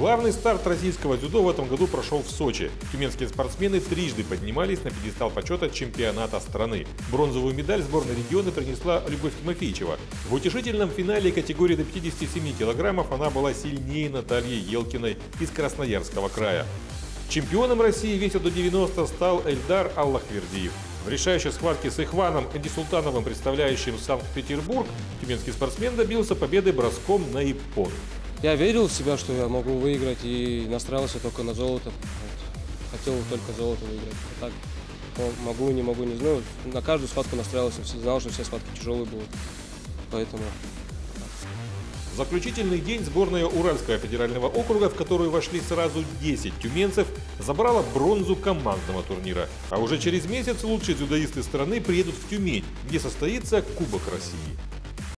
Главный старт российского дзюдо в этом году прошел в Сочи. Тюменские спортсмены трижды поднимались на пьедестал почета чемпионата страны. Бронзовую медаль сборной региона принесла Любовь Тимофеевичева. В утешительном финале категории до 57 килограммов она была сильнее Натальи Елкиной из Красноярского края. Чемпионом России весил до 90 стал Эльдар Аллахвердиев. В решающей схватке с Ихваном Эдди Султановым, представляющим Санкт-Петербург, тюменский спортсмен добился победы броском на Иппон. Я верил в себя, что я могу выиграть и настраивался только на золото. Вот. Хотел только золото выиграть. А так могу, не могу, не знаю. На каждую схватку настраивался, знал, что все схватки тяжелые будут. Поэтому Заключительный день сборная Уральского федерального округа, в которую вошли сразу 10 тюменцев, забрала бронзу командного турнира. А уже через месяц лучшие дзюдоисты страны приедут в Тюмень, где состоится Кубок России.